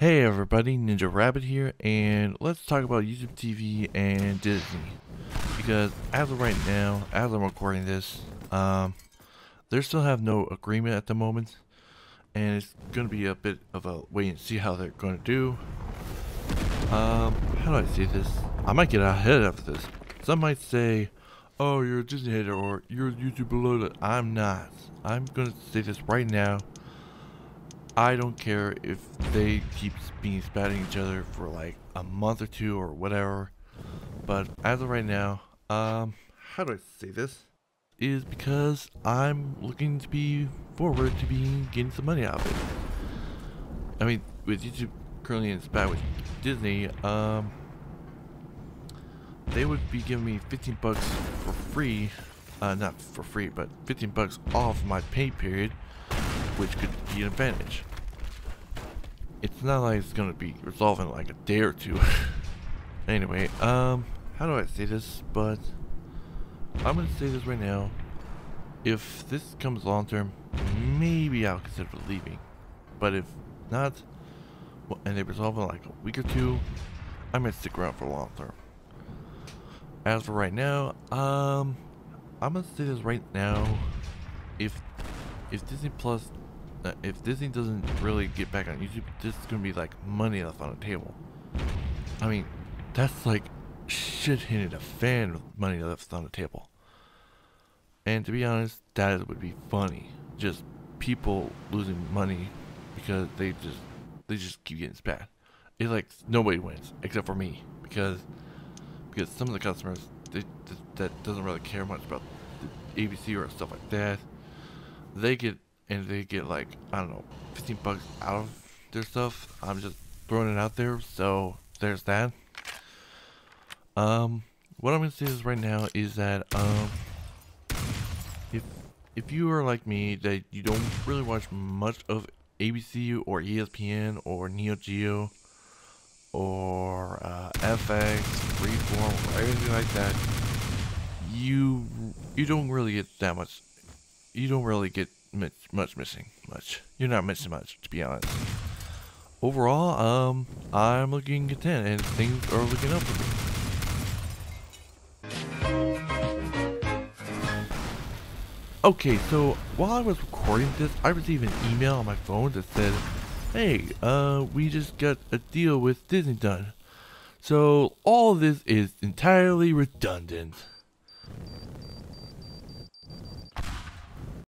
Hey everybody, Ninja Rabbid here, and let's talk about YouTube TV and Disney. Because as of right now, as I'm recording this, um, they still have no agreement at the moment, and it's going to be a bit of a wait and see how they're going to do. Um, how do I say this? I might get ahead of this. Some might say, oh, you're a Disney hater, or you're a YouTube below I'm not. I'm going to say this right now. I don't care if they keep being spatting each other for like a month or two or whatever. But as of right now, um, how do I say this? Is because I'm looking to be forward to being getting some money out of it. I mean, with YouTube currently in spat with Disney, um, they would be giving me 15 bucks for free, uh, not for free, but 15 bucks off my pay period which could be an advantage. It's not like it's gonna be resolved in like a day or two. anyway, um, how do I say this? But I'm gonna say this right now. If this comes long term, maybe I'll consider leaving. But if not, well, and they resolve in like a week or two, I might stick around for long term. As for right now, um, I'm gonna say this right now. If if Disney Plus if Disney doesn't really get back on YouTube, this is gonna be like money left on the table. I mean, that's like shit hitting a fan with money left on the table. And to be honest, that would be funny. Just people losing money because they just they just keep getting spat. It's like nobody wins except for me because because some of the customers they, that doesn't really care much about ABC or stuff like that. They get and they get like I don't know 15 bucks out of their stuff. I'm just throwing it out there. So there's that. Um, what I'm gonna say is right now is that um, if if you are like me that you don't really watch much of ABC or ESPN or Nat Geo or uh, FX, Freeform, or anything like that, you you don't really get that much. You don't really get much, much missing. Much. You're not missing much, to be honest. Overall, um, I'm looking content and things are looking up for me. Okay, so while I was recording this, I received an email on my phone that said, Hey, uh, we just got a deal with Disney done. So all this is entirely redundant.